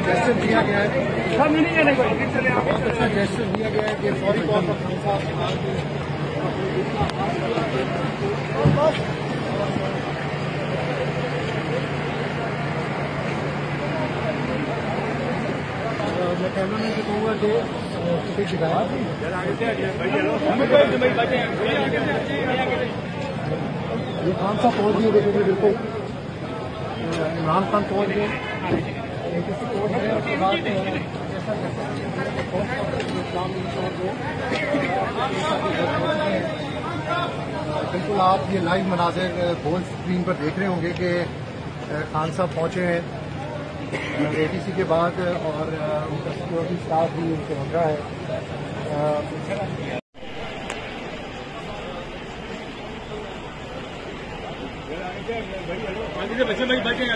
جیسے دیا گیا ہے بہت اچھا جیسے دیا گیا ہے کہ فوری طور پر صاحب میں کیمرہ مین سے کہوں گا کہ کسی شکایت یہ خان صاحب پہنچ گئے دیکھیں گے بالکل عمران خان پہنچ گئے بالکل آپ یہ لائیو مناظر گول اسکرین پر دیکھ رہے ہوں گے کہ خان صاحب پہنچے ہیں۔ اے ٹی سی کے بعد اور ان کا سیکورٹی اسٹاف بھی ان سے بن رہا ہے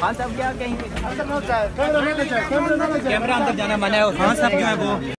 خان صاحب کیا کہیں کیمرہ اندر جانا منع ہے۔ خان صاحب ہاں، جو ہے وہ۔